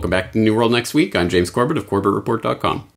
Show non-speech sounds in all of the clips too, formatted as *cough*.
Welcome back to New World next week. I'm James Corbett of CorbettReport.com.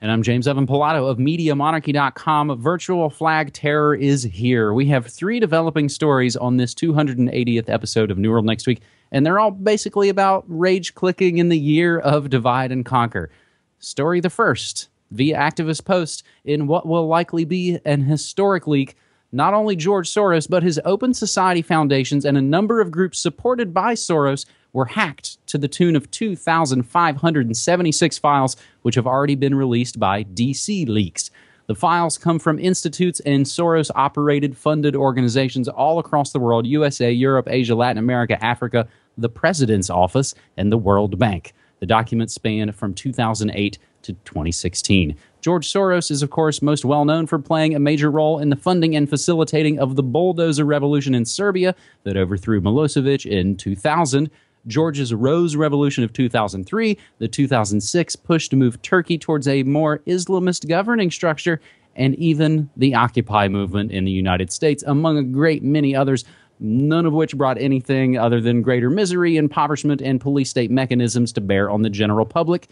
And I'm James Evan Pilato of MediaMonarchy.com. Virtual flag terror is here. We have three developing stories on this 280th episode of New World Next Week, and they're all basically about rage clicking in the year of divide and conquer. Story the first via activist post in what will likely be an historic leak. Not only George Soros, but his Open Society Foundations and a number of groups supported by Soros were hacked to the tune of 2,576 files, which have already been released by DC Leaks. The files come from institutes and Soros operated funded organizations all across the world USA, Europe, Asia, Latin America, Africa, the President's Office, and the World Bank. The documents span from 2008 to 2016. George Soros is, of course, most well known for playing a major role in the funding and facilitating of the bulldozer revolution in Serbia that overthrew Milosevic in 2000. Georgia's Rose Revolution of 2003, the 2006 push to move Turkey towards a more Islamist governing structure, and even the Occupy movement in the United States, among a great many others, none of which brought anything other than greater misery, impoverishment, and police state mechanisms to bear on the general public.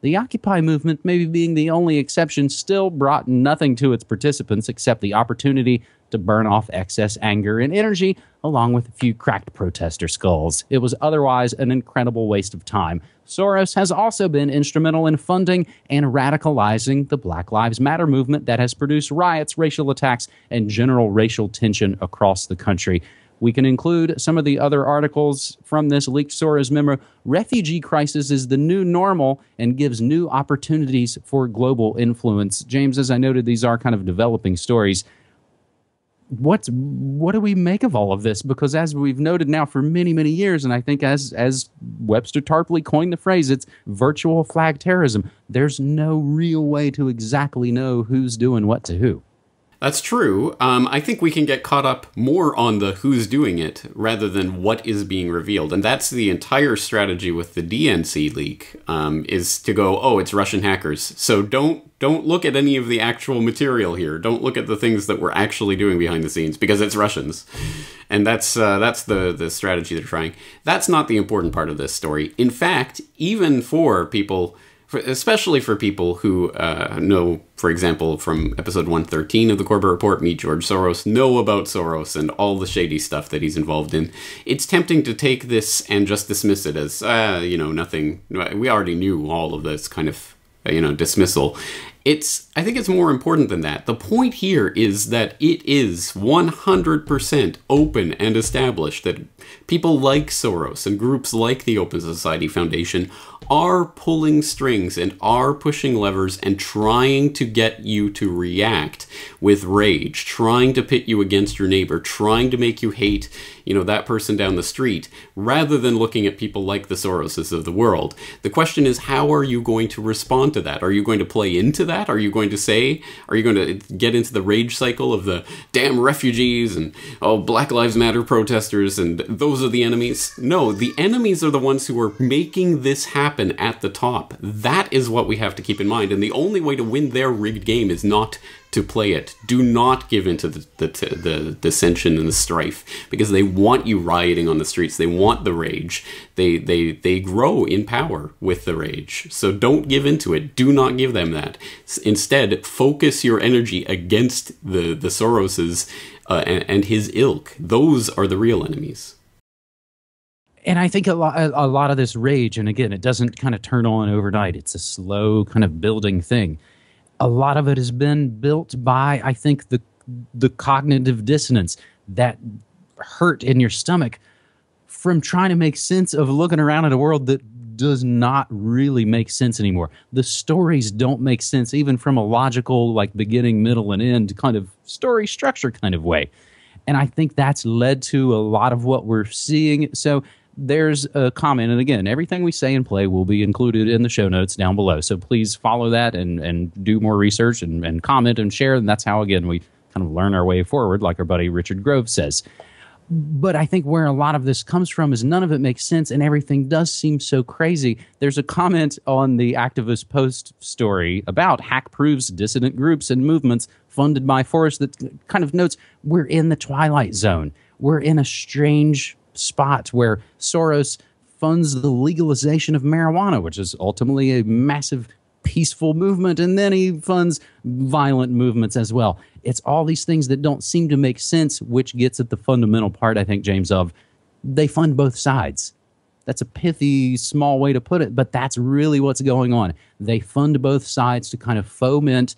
The Occupy movement, maybe being the only exception, still brought nothing to its participants except the opportunity to burn off excess anger and energy, along with a few cracked protester skulls. It was otherwise an incredible waste of time. Soros has also been instrumental in funding and radicalizing the Black Lives Matter movement that has produced riots, racial attacks, and general racial tension across the country. We can include some of the other articles from this leaked Soros memo. Refugee crisis is the new normal and gives new opportunities for global influence. James, as I noted, these are kind of developing stories. What's what do we make of all of this? Because as we've noted now for many, many years, and I think as as Webster Tarpley coined the phrase, it's virtual flag terrorism. There's no real way to exactly know who's doing what to who. That's true. Um, I think we can get caught up more on the who's doing it rather than what is being revealed, and that's the entire strategy with the DNC leak. Um, is to go, oh, it's Russian hackers. So don't don't look at any of the actual material here. Don't look at the things that we're actually doing behind the scenes because it's Russians, and that's uh, that's the the strategy they're trying. That's not the important part of this story. In fact, even for people for, especially for people who uh, know, for example, from episode 113 of the Corbett Report, Meet George Soros, know about Soros and all the shady stuff that he's involved in. It's tempting to take this and just dismiss it as, uh, you know, nothing. We already knew all of this kind of, you know, dismissal. It's, I think it's more important than that. The point here is that it is 100% open and established that people like Soros and groups like the Open Society Foundation are pulling strings and are pushing levers and trying to get you to react with rage, trying to pit you against your neighbor, trying to make you hate, you know, that person down the street, rather than looking at people like the Soroses of the world. The question is, how are you going to respond to that? Are you going to play into that? Are you going to say, are you going to get into the rage cycle of the damn refugees and, oh, Black Lives Matter protesters and those are the enemies? No, the enemies are the ones who are making this happen happen at the top. That is what we have to keep in mind. And the only way to win their rigged game is not to play it. Do not give in to the, the, the dissension and the strife because they want you rioting on the streets. They want the rage. They, they, they grow in power with the rage. So don't give into it. Do not give them that. Instead, focus your energy against the, the Soroses uh, and, and his ilk. Those are the real enemies and I think a lot, a lot of this rage, and again, it doesn't kind of turn on overnight. It's a slow kind of building thing. A lot of it has been built by, I think, the the cognitive dissonance that hurt in your stomach from trying to make sense of looking around at a world that does not really make sense anymore. The stories don't make sense, even from a logical, like beginning, middle, and end kind of story structure kind of way. And I think that's led to a lot of what we're seeing. So there's a comment. And again, everything we say and play will be included in the show notes down below. So please follow that and, and do more research and, and comment and share. And that's how, again, we kind of learn our way forward, like our buddy Richard Grove says. But I think where a lot of this comes from is none of it makes sense and everything does seem so crazy. There's a comment on the activist post story about hack proofs, dissident groups, and movements funded by Soros that kind of notes we're in the twilight zone. We're in a strange spot where Soros funds the legalization of marijuana, which is ultimately a massive peaceful movement, and then he funds violent movements as well. It's all these things that don't seem to make sense, which gets at the fundamental part, I think, James, of they fund both sides. That's a pithy, small way to put it, but that's really what's going on. They fund both sides to kind of foment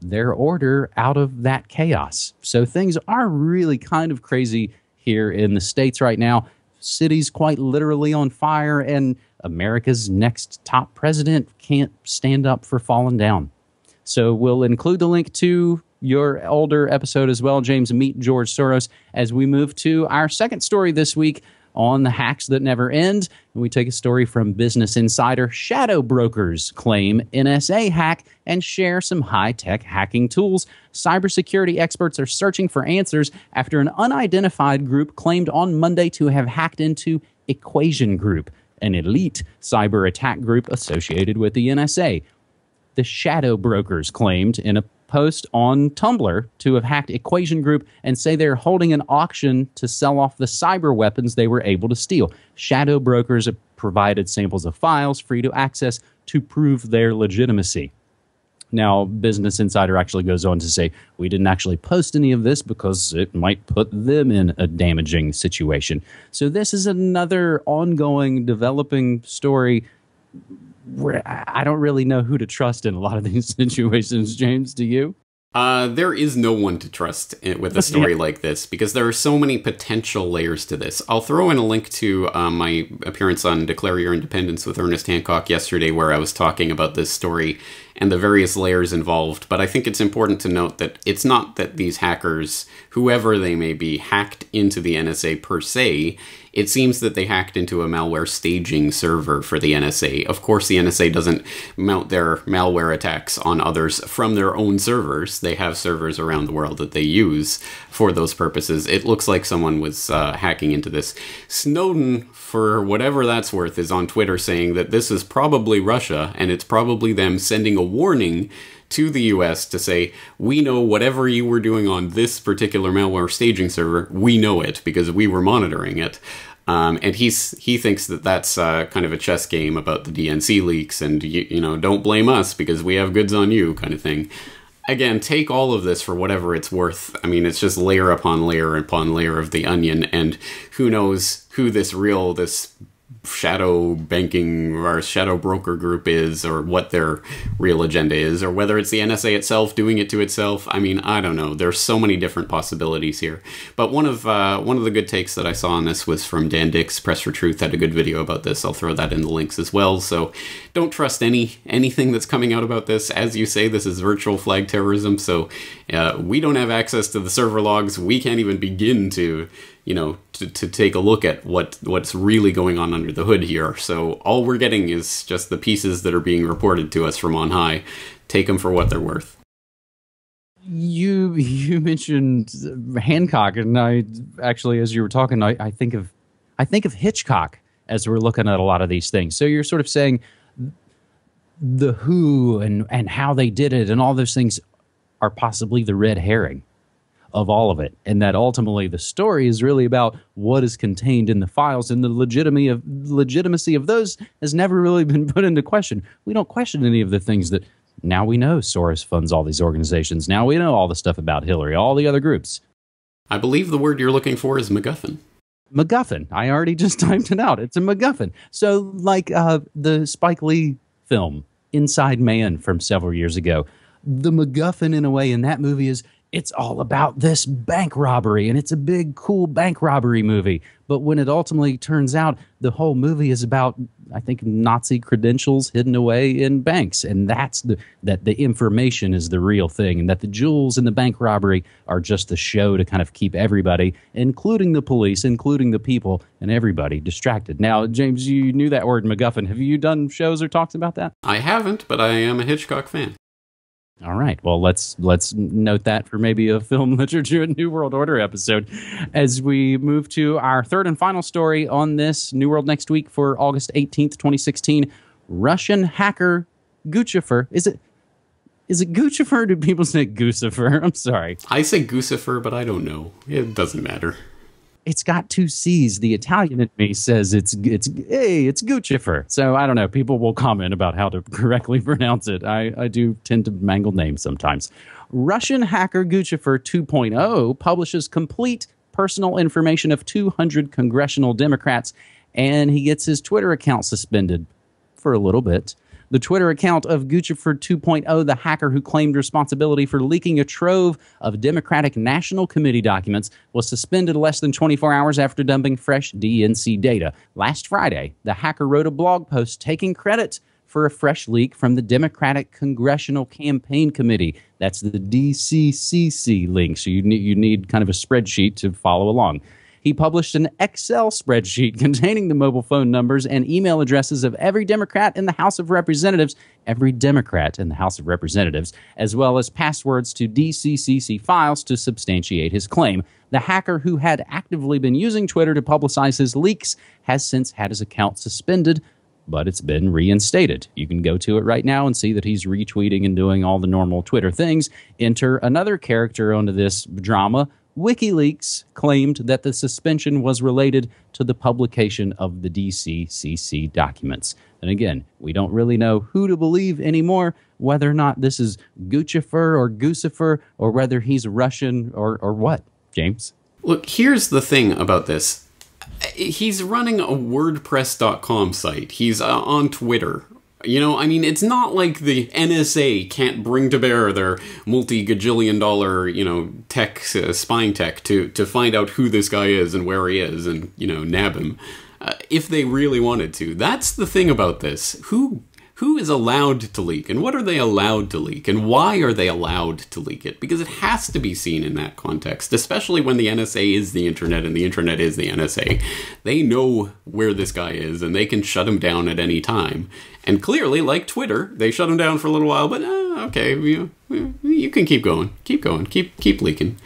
their order out of that chaos. So things are really kind of crazy here in the States right now. Cities quite literally on fire, and America's next top president can't stand up for falling down. So we'll include the link to your older episode as well, James Meet George Soros, as we move to our second story this week on the hacks that never end. And we take a story from Business Insider Shadow Brokers claim NSA hack and share some high tech hacking tools. Cybersecurity experts are searching for answers after an unidentified group claimed on Monday to have hacked into Equation Group, an elite cyber attack group associated with the NSA. The Shadow Brokers claimed in a post on Tumblr to have hacked Equation Group and say they're holding an auction to sell off the cyber weapons they were able to steal. Shadow brokers have provided samples of files free to access to prove their legitimacy. Now, Business Insider actually goes on to say, we didn't actually post any of this because it might put them in a damaging situation. So, this is another ongoing, developing story I don't really know who to trust in a lot of these *laughs* situations. James, do you? Uh, there is no one to trust with a *laughs* story yeah. like this because there are so many potential layers to this. I'll throw in a link to um, my appearance on Declare Your Independence with Ernest Hancock yesterday, where I was talking about this story and the various layers involved. But I think it's important to note that it's not that these hackers, whoever they may be, hacked into the NSA per se. It seems that they hacked into a malware staging server for the NSA. Of course, the NSA doesn't mount their malware attacks on others from their own servers. They have servers around the world that they use for those purposes. It looks like someone was uh, hacking into this. Snowden, for whatever that's worth, is on Twitter saying that this is probably Russia and it's probably them sending a warning to the US to say, we know whatever you were doing on this particular malware staging server, we know it because we were monitoring it. Um, and he's he thinks that that's uh, kind of a chess game about the DNC leaks, and you, you know, don't blame us because we have goods on you, kind of thing. Again, take all of this for whatever it's worth. I mean, it's just layer upon layer upon layer of the onion, and who knows who this real this shadow banking or shadow broker group is or what their real agenda is or whether it's the NSA itself doing it to itself. I mean, I don't know. There's so many different possibilities here. But one of uh, one of the good takes that I saw on this was from Dan Dicks, Press for Truth had a good video about this. I'll throw that in the links as well. So don't trust any anything that's coming out about this. As you say, this is virtual flag terrorism. So uh, we don't have access to the server logs. We can't even begin to you know, to, to take a look at what what's really going on under the hood here. So all we're getting is just the pieces that are being reported to us from on high. Take them for what they're worth. You you mentioned Hancock, and I actually, as you were talking, I, I think of I think of Hitchcock as we're looking at a lot of these things. So you're sort of saying the who and and how they did it and all those things are possibly the red herring of all of it. And that ultimately the story is really about what is contained in the files and the legitimacy of legitimacy of those has never really been put into question. We don't question any of the things that now we know Soros funds all these organizations. Now we know all the stuff about Hillary, all the other groups. I believe the word you're looking for is MacGuffin. MacGuffin. I already just *laughs* typed it out. It's a MacGuffin. So, like uh, the Spike Lee film, Inside Man, from several years ago, the MacGuffin, in a way, in that movie is it's all about this bank robbery and it's a big cool bank robbery movie. But when it ultimately turns out the whole movie is about i think nazi credentials hidden away in banks and that's the that the information is the real thing and that the jewels in the bank robbery are just the show to kind of keep everybody including the police including the people and everybody distracted. Now james you knew that word macguffin. Have you done shows or talks about that? I haven't but i am a hitchcock fan all right. Well, let's let's note that for maybe a film *laughs* literature and New World Order episode as we move to our third and final story on this New World next week for August 18th, 2016. Russian hacker Guccifer. Is it is it Guccifer? Do people say Guccifer? *laughs* I'm sorry. I say Guccifer, but I don't know. It doesn't matter. It's got two C's. The Italian in me says it's it's hey, it's Guccifer. So I don't know. People will comment about how to *laughs* correctly pronounce it. I, I do tend to mangle names sometimes. Russian hacker Guccifer 2.0 publishes complete personal information of 200 congressional Democrats, and he gets his Twitter account suspended for a little bit. The Twitter account of Guccifer 2.0, the hacker who claimed responsibility for leaking a trove of Democratic National Committee documents, was suspended less than 24 hours after dumping fresh DNC data. Last Friday, the hacker wrote a blog post taking credit for a fresh leak from the Democratic Congressional Campaign Committee. That's the DCCC link. So you need, you need kind of a spreadsheet to follow along. He published an Excel spreadsheet *laughs* containing the mobile phone numbers and email addresses of every Democrat in the House of Representatives, every Democrat in the House of Representatives, as well as passwords to DCCC files to substantiate his claim. The hacker who had actively been using Twitter to publicize his leaks has since had his account suspended, but it's been reinstated. You can go to it right now and see that he's retweeting and doing all the normal Twitter things. Enter another character onto this drama WikiLeaks claimed that the suspension was related to the publication of the DCCC documents. And again, we don't really know who to believe anymore, whether or not this is Guccifer or Guccifer, or whether he's Russian or, or what. James? Look, here's the thing about this. He's running a WordPress.com site. He's uh, on Twitter. You know, I mean, it's not like the NSA can't bring to bear their multi gajillion dollar, you know, tech, uh, spying tech to, to find out who this guy is and where he is and, you know, nab him. Uh, if they really wanted to. That's the thing about this. Who who is allowed to leak and what are they allowed to leak and why are they allowed to leak it? Because it has to be seen in that context especially when the NSA is the internet and the internet is the NSA they know where this guy is and they can shut him down at any time. And clearly like Twitter they shut him down for a little while but uh, okay you, you can keep going. Keep going. Keep keep leaking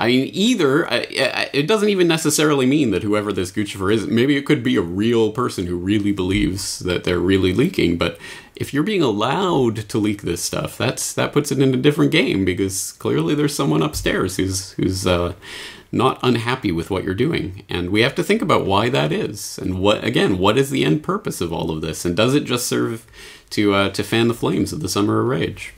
I mean, either it doesn't even necessarily mean that whoever this Guccifer is, maybe it could be a real person who really believes that they're really leaking. But if you're being allowed to leak this stuff, that's that puts it in a different game because clearly there's someone upstairs who's who's uh, not unhappy with what you're doing, and we have to think about why that is, and what again, what is the end purpose of all of this, and does it just serve to uh, to fan the flames of the summer of rage?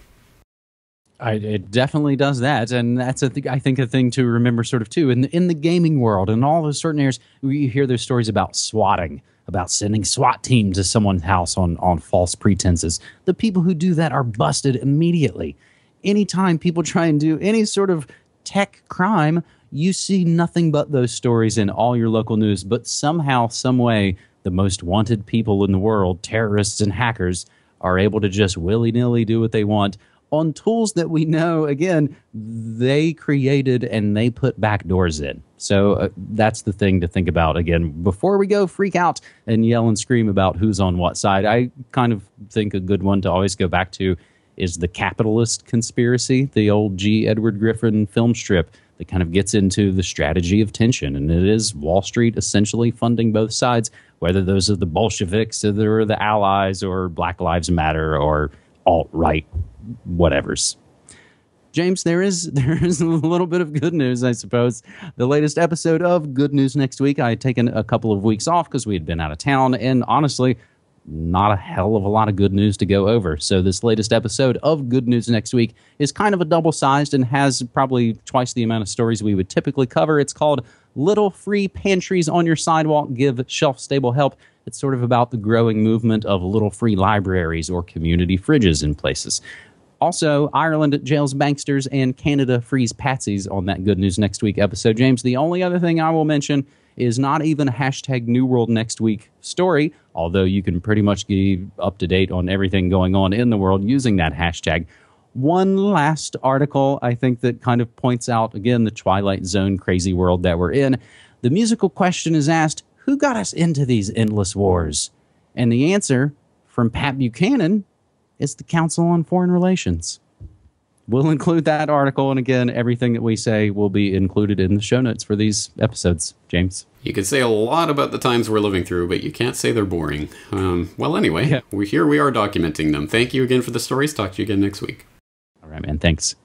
I, it definitely does that, and that's a th- I think a thing to remember, sort of too. In the, in the gaming world, and all those certain areas, we hear those stories about swatting, about sending SWAT teams to someone's house on on false pretenses. The people who do that are busted immediately. Anytime people try and do any sort of tech crime, you see nothing but those stories in all your local news. But somehow, some way, the most wanted people in the world, terrorists and hackers, are able to just willy nilly do what they want on tools that we know, again, they created and they put back doors in. So uh, that's the thing to think about. Again, before we go freak out and yell and scream about who's on what side, I kind of think a good one to always go back to is the capitalist conspiracy, the old G. Edward Griffin film strip that kind of gets into the strategy of tension. And it is Wall Street essentially funding both sides, whether those are the Bolsheviks or the Allies or Black Lives Matter or alt right whatevers. James, there is *laughs* there is a little bit of good news, I suppose. The latest episode of Good News Next Week. I had taken a couple of weeks off because we had been out of town, and honestly, not a hell of a lot of good news to go over. So this latest episode of Good News Next Week is kind of a double sized and has probably twice the amount of stories we would typically cover. It's called Little Free Pantries on Your Sidewalk Give Shelf Stable Help. It's sort of about the growing movement of little free libraries or community fridges in places. Also, Ireland jails banksters and Canada frees patsies on that Good News Next Week episode. James, the only other thing I will mention is not even a hashtag New World Next Week story, although you can pretty much be up to date on everything going on in the world using that hashtag. One last article, I think, that kind of points out, again, the Twilight Zone crazy world that we're in. The musical question is asked Who got us into these endless wars? And the answer from Pat Buchanan it's the Council on Foreign Relations. We'll include that article, and again, everything that we say will be included in the show notes for these episodes. James, you could say a lot about the times we're living through, but you can't say they're boring. Um, well, anyway, yeah. we here we are documenting them. Thank you again for the stories. Talk to you again next week. All right, man. Thanks.